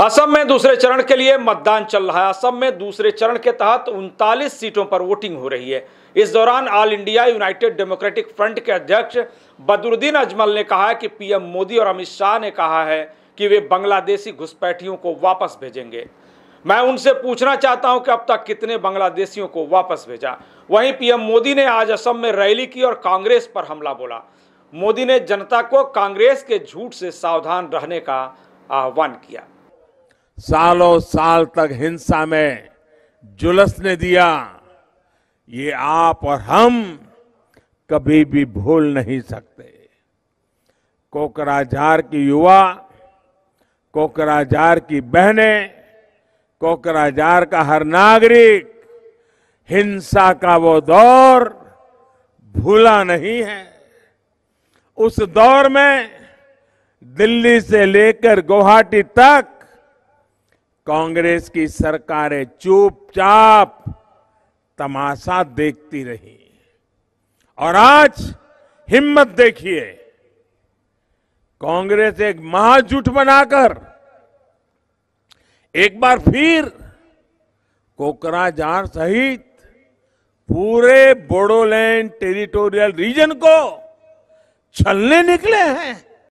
असम में दूसरे चरण के लिए मतदान चल रहा है। असम में दूसरे चरण के तहत उनतालीस सीटों पर वोटिंग हो रही है। इस दौरान All India United Democratic Front के अध्यक्ष बदरुद्दीन अजमल ने कहा कि पीएम मोदी और अमित शाह ने कहा है कि वे बांग्लादेशी घुसपैठियों को वापस भेजेंगे। मैं उनसे पूछना चाहता हूँ कि अब तक कितने बांग्लादेशियों को वापस भेजा। वहीं पीएम मोदी ने आज असम में रैली की और कांग्रेस पर हमला बोला। मोदी ने जनता को कांग्रेस के झूठ से सावधान रहने का आह्वान किया। सालों साल तक हिंसा में जुलसने दिया। ये आप और हम कभी भी भूल नहीं सकते। कोकराझार की युवा, कोकराझार की बहनें, कोकराझार का हर नागरिक, हिंसा का वो दौर भूला नहीं है। उस दौर में दिल्ली से लेकर गुवाहाटी तक कांग्रेस की सरकारें चुपचाप तमाशा देखती रही। और आज हिम्मत देखिए, कांग्रेस एक महाजुट बनाकर एक बार फिर कोकराझार सहित पूरे बोडोलैंड टेरिटोरियल रीजन को छलने निकले हैं।